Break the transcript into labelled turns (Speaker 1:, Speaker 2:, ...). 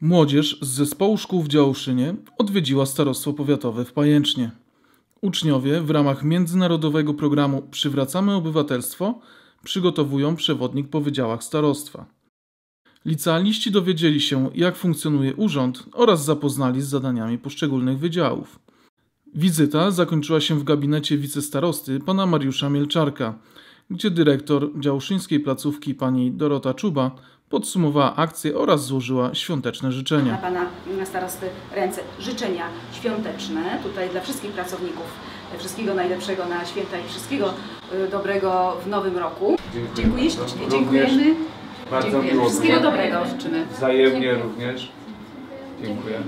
Speaker 1: Młodzież z zespołu szkół w Działoszynie odwiedziła Starostwo Powiatowe w Pajęcznie. Uczniowie w ramach międzynarodowego programu Przywracamy Obywatelstwo przygotowują przewodnik po wydziałach starostwa. Licealiści dowiedzieli się, jak funkcjonuje urząd oraz zapoznali z zadaniami poszczególnych wydziałów. Wizyta zakończyła się w gabinecie wicestarosty pana Mariusza Mielczarka, gdzie dyrektor działoszyńskiej placówki pani Dorota Czuba podsumowała akcję oraz złożyła świąteczne
Speaker 2: na
Speaker 1: życzenia.
Speaker 2: Pana Starosty ręce życzenia świąteczne tutaj dla wszystkich pracowników. Wszystkiego najlepszego na święta i wszystkiego y, dobrego w nowym roku.
Speaker 3: Dziękuję
Speaker 2: Dziękuję.
Speaker 3: Również
Speaker 2: Dziękujemy.
Speaker 3: Bardzo
Speaker 2: Dziękujemy.
Speaker 3: miło
Speaker 2: Wszystkiego dobrego życzymy.
Speaker 3: Wzajemnie również. Dziękuję.